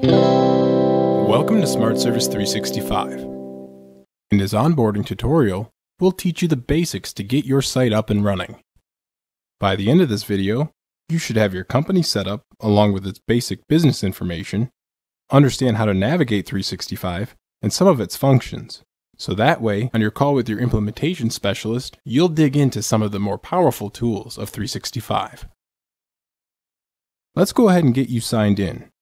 Welcome to Smart Service 365. In this onboarding tutorial, we'll teach you the basics to get your site up and running. By the end of this video, you should have your company set up along with its basic business information, understand how to navigate 365, and some of its functions. So that way, on your call with your implementation specialist, you'll dig into some of the more powerful tools of 365. Let's go ahead and get you signed in.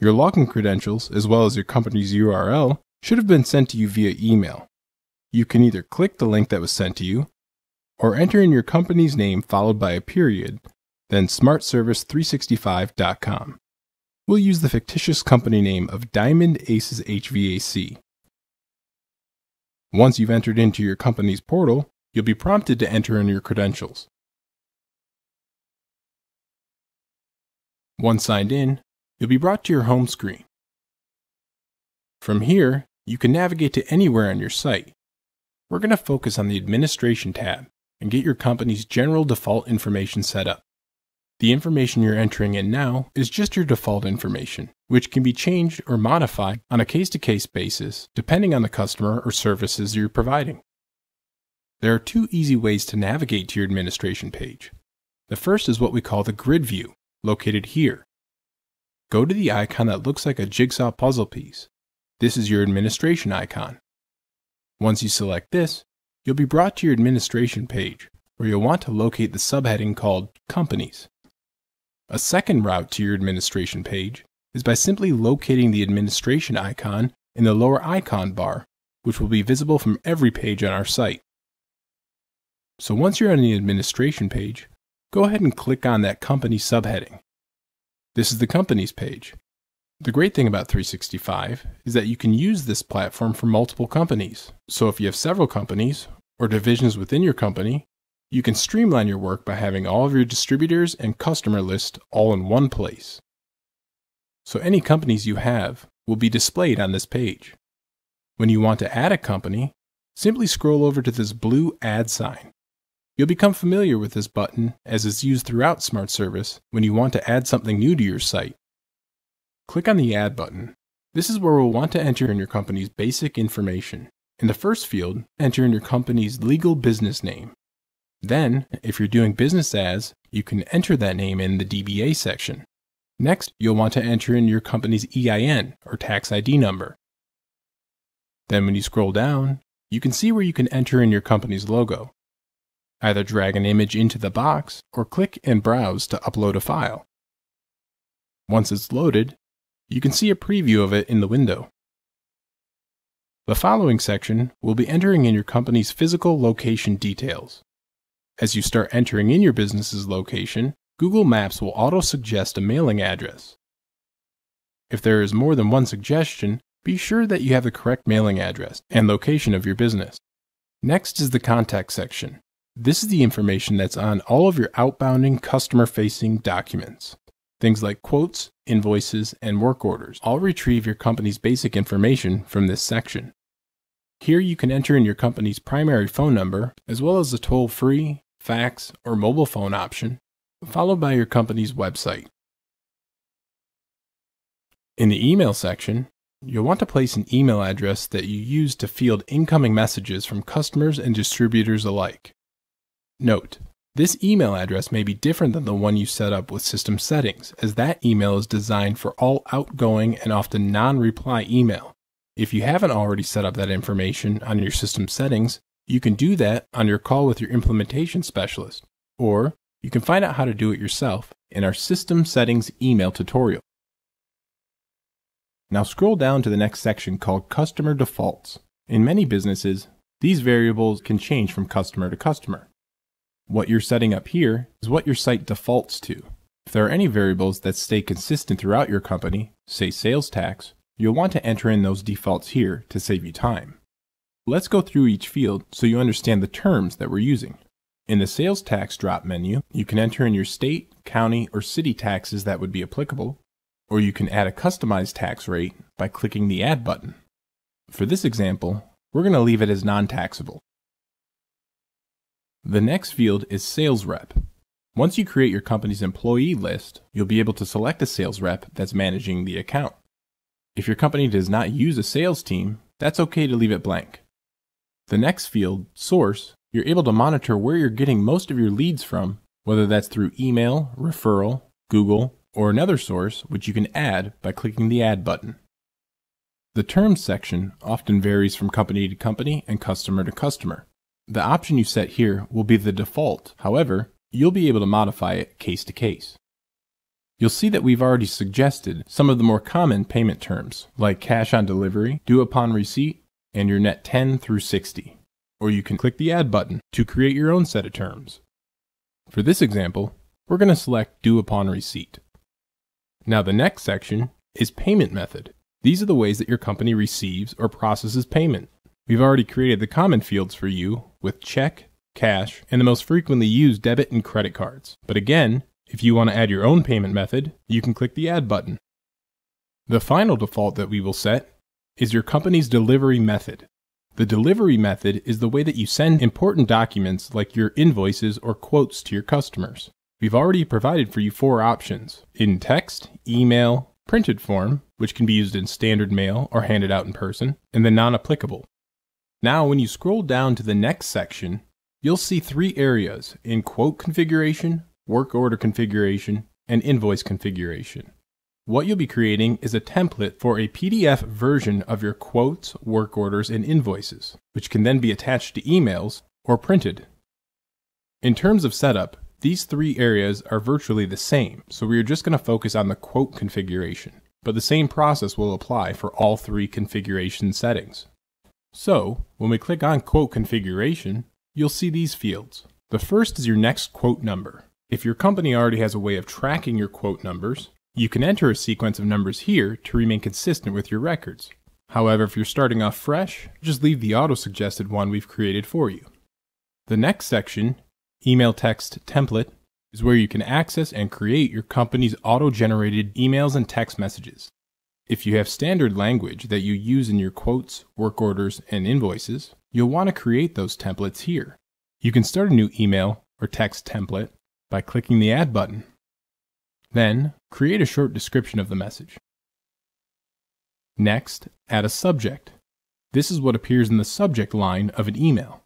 Your login credentials, as well as your company's URL, should have been sent to you via email. You can either click the link that was sent to you, or enter in your company's name followed by a period, then smartservice365.com. We'll use the fictitious company name of Diamond Aces HVAC. Once you've entered into your company's portal, you'll be prompted to enter in your credentials. Once signed in, you'll be brought to your home screen. From here, you can navigate to anywhere on your site. We're going to focus on the Administration tab and get your company's general default information set up. The information you're entering in now is just your default information, which can be changed or modified on a case to case basis depending on the customer or services you're providing. There are two easy ways to navigate to your administration page. The first is what we call the grid view, located here go to the icon that looks like a jigsaw puzzle piece. This is your administration icon. Once you select this, you'll be brought to your administration page, where you'll want to locate the subheading called Companies. A second route to your administration page is by simply locating the administration icon in the lower icon bar, which will be visible from every page on our site. So once you're on the administration page, go ahead and click on that company subheading. This is the company's page. The great thing about 365 is that you can use this platform for multiple companies. So if you have several companies or divisions within your company, you can streamline your work by having all of your distributors and customer list all in one place. So any companies you have will be displayed on this page. When you want to add a company, simply scroll over to this blue add sign. You'll become familiar with this button as it's used throughout Smart Service when you want to add something new to your site. Click on the Add button. This is where we'll want to enter in your company's basic information. In the first field, enter in your company's legal business name. Then, if you're doing business as, you can enter that name in the DBA section. Next, you'll want to enter in your company's EIN or tax ID number. Then when you scroll down, you can see where you can enter in your company's logo. Either drag an image into the box or click and browse to upload a file. Once it's loaded, you can see a preview of it in the window. The following section will be entering in your company's physical location details. As you start entering in your business's location, Google Maps will auto-suggest a mailing address. If there is more than one suggestion, be sure that you have the correct mailing address and location of your business. Next is the contact section. This is the information that's on all of your outbounding customer facing documents. Things like quotes, invoices, and work orders all retrieve your company's basic information from this section. Here you can enter in your company's primary phone number, as well as the toll free, fax, or mobile phone option, followed by your company's website. In the email section, you'll want to place an email address that you use to field incoming messages from customers and distributors alike. Note, this email address may be different than the one you set up with system settings, as that email is designed for all outgoing and often non reply email. If you haven't already set up that information on your system settings, you can do that on your call with your implementation specialist, or you can find out how to do it yourself in our system settings email tutorial. Now scroll down to the next section called Customer Defaults. In many businesses, these variables can change from customer to customer. What you're setting up here is what your site defaults to. If there are any variables that stay consistent throughout your company, say sales tax, you'll want to enter in those defaults here to save you time. Let's go through each field so you understand the terms that we're using. In the sales tax drop menu, you can enter in your state, county, or city taxes that would be applicable, or you can add a customized tax rate by clicking the Add button. For this example, we're going to leave it as non-taxable. The next field is Sales Rep. Once you create your company's employee list, you'll be able to select a sales rep that's managing the account. If your company does not use a sales team, that's okay to leave it blank. The next field, Source, you're able to monitor where you're getting most of your leads from, whether that's through email, referral, Google, or another source which you can add by clicking the Add button. The Terms section often varies from company to company and customer to customer. The option you set here will be the default, however, you'll be able to modify it case to case. You'll see that we've already suggested some of the more common payment terms, like cash on delivery, due upon receipt, and your net 10 through 60. Or you can click the Add button to create your own set of terms. For this example, we're going to select due upon receipt. Now the next section is payment method. These are the ways that your company receives or processes payment. We've already created the common fields for you with check, cash, and the most frequently used debit and credit cards. But again, if you want to add your own payment method, you can click the Add button. The final default that we will set is your company's delivery method. The delivery method is the way that you send important documents like your invoices or quotes to your customers. We've already provided for you four options in text, email, printed form, which can be used in standard mail or handed out in person, and the non applicable. Now, when you scroll down to the next section, you'll see three areas in quote configuration, work order configuration, and invoice configuration. What you'll be creating is a template for a PDF version of your quotes, work orders, and invoices, which can then be attached to emails or printed. In terms of setup, these three areas are virtually the same, so we are just going to focus on the quote configuration, but the same process will apply for all three configuration settings. So, when we click on quote configuration, you'll see these fields. The first is your next quote number. If your company already has a way of tracking your quote numbers, you can enter a sequence of numbers here to remain consistent with your records. However, if you're starting off fresh, just leave the auto-suggested one we've created for you. The next section, Email Text Template, is where you can access and create your company's auto-generated emails and text messages. If you have standard language that you use in your quotes, work orders, and invoices, you'll want to create those templates here. You can start a new email or text template by clicking the Add button. Then, create a short description of the message. Next, add a subject. This is what appears in the subject line of an email.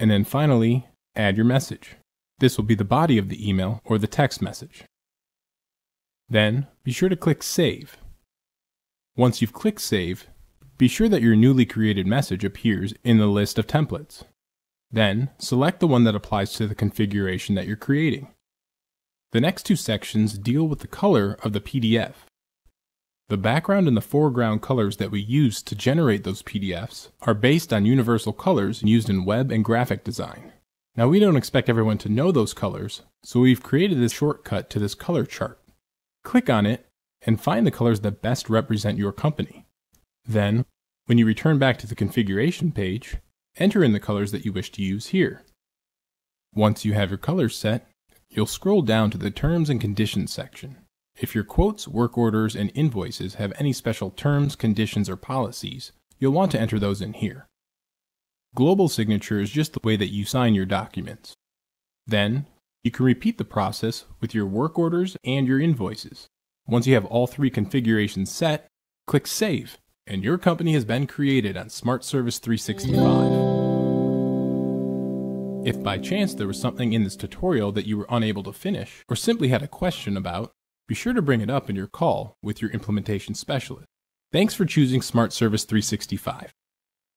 And then finally, add your message. This will be the body of the email or the text message. Then, be sure to click Save. Once you've clicked Save, be sure that your newly created message appears in the list of templates. Then, select the one that applies to the configuration that you're creating. The next two sections deal with the color of the PDF. The background and the foreground colors that we use to generate those PDFs are based on universal colors used in web and graphic design. Now we don't expect everyone to know those colors, so we've created this shortcut to this color chart. Click on it and find the colors that best represent your company. Then, when you return back to the configuration page, enter in the colors that you wish to use here. Once you have your colors set, you'll scroll down to the Terms and Conditions section. If your quotes, work orders, and invoices have any special terms, conditions, or policies, you'll want to enter those in here. Global signature is just the way that you sign your documents. Then, you can repeat the process with your work orders and your invoices. Once you have all three configurations set, click Save, and your company has been created on Smart Service 365. If by chance there was something in this tutorial that you were unable to finish, or simply had a question about, be sure to bring it up in your call with your implementation specialist. Thanks for choosing Smart Service 365.